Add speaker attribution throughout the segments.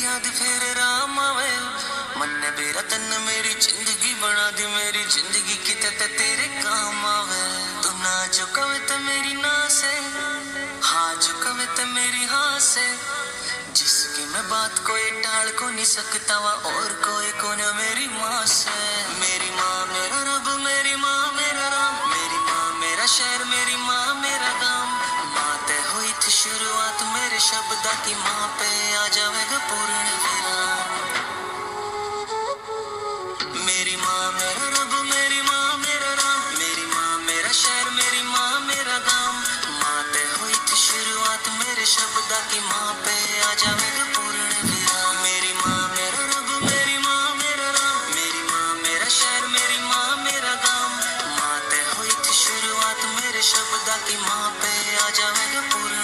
Speaker 1: फिर राम आवे। मन ने बेरा तन मेरी ज़िंदगी बना दी, मेरी ज़िंदगी किते ते तेरे काम आवे। तू ना जो कवे तो मेरी ना से हाँ जो कवे तो मेरी हाँ। से जिसकी मैं बात कोई टाल को नहीं सकता वा और कोई को न मेरी माँ से मेरी माँ, मेरा रब, मेरी माँ, मेरा राम। मेरी माँ, मेरा शहर, मेरी माँ, मेरा गाँव माँ ते हुई थी शुरुआत मेरे शब्दा की माँ पे आ शब्दा की। माँ पे आ जाएगा पूर्ण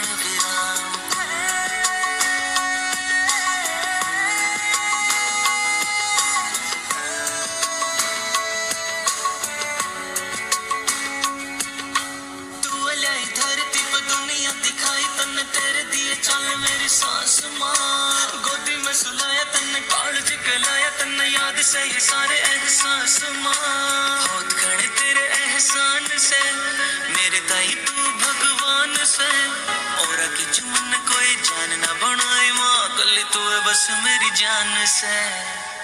Speaker 1: चल मेरी सांस माँ गोदी में सुलाया तन्ने कालज कलाया तन्ने याद से ये सारे एहसास माँ बहुत खड़े तेरे एहसान से, मेरे ताई तू भगवान से। और की चुमन कोई जान ना बनाए माँ कल तू है बस मेरी जान से।